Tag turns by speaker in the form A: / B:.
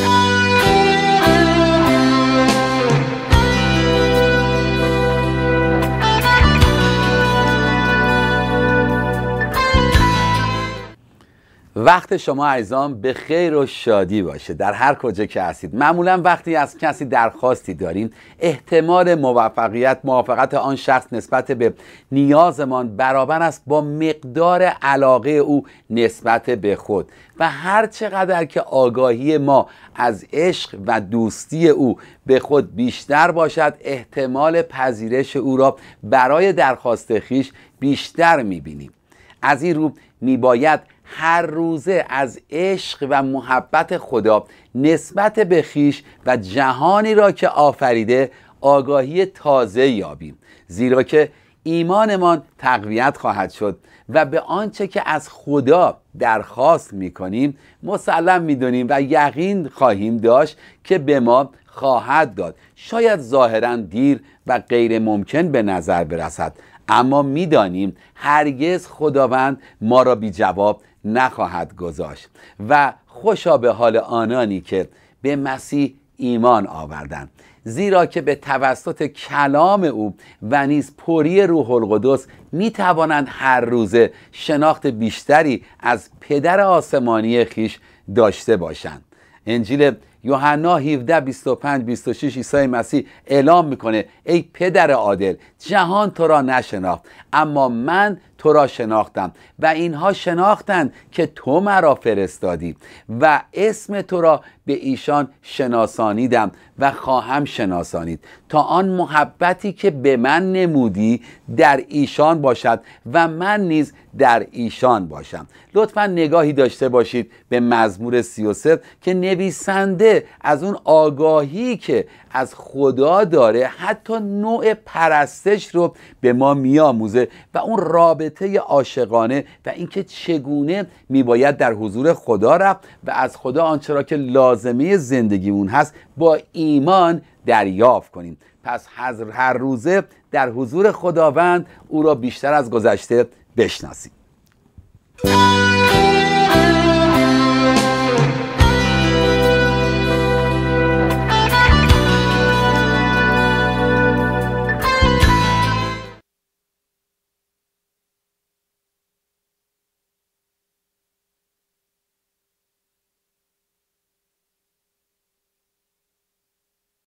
A: Oh. وقت شما عزیزان به خیر و شادی باشه. در هر کجا که هستید. معمولا وقتی از کسی درخواستی داریم احتمال موفقیت موافقت آن شخص نسبت به نیازمان برابر است با مقدار علاقه او نسبت به خود. و هر چقدر که آگاهی ما از عشق و دوستی او به خود بیشتر باشد احتمال پذیرش او را برای درخواست خیش بیشتر می‌بینیم. از این رو میباید هر روزه از عشق و محبت خدا نسبت به خیش و جهانی را که آفریده آگاهی تازه یابیم. زیرا که ایمانمان تقویت خواهد شد و به آنچه که از خدا درخواست می‌کنیم مسلم می‌دونیم و یقین خواهیم داشت که به ما خواهد داد. شاید ظاهرا دیر و غیر ممکن به نظر برسد اما می‌دانیم هرگز خداوند ما را بی جواب نخواهد گذاشت و خوشا به حال آنانی که به مسیح ایمان آوردند زیرا که به توسط کلام او و نیز پری روح القدس می توانند هر روزه شناخت بیشتری از پدر آسمانی خیش داشته باشند. انجیل یوحنا 17 25 26 عیسی مسیح اعلام می‌کنه ای پدر عادل جهان تو را نشناخت اما من تو را شناختم و اینها شناختند که تو مرا فرستادی و اسم تو را به ایشان شناسانیدم و خواهم شناسانید. تا آن محبتی که به من نمودی در ایشان باشد و من نیز در ایشان باشم. لطفا نگاهی داشته باشید به مزمور 33 که نویسنده از اون آگاهی که از خدا داره حتی نوع پرستش رو به ما میآموزه و اون رابطه عاشقانه و اینکه چگونه میباید در حضور خدا رفت و از خدا آنچه که لازمه زندگیمون هست با ایمان دریافت کنیم. پس هر روزه در حضور خداوند او را بیشتر از گذشته بشناسیم.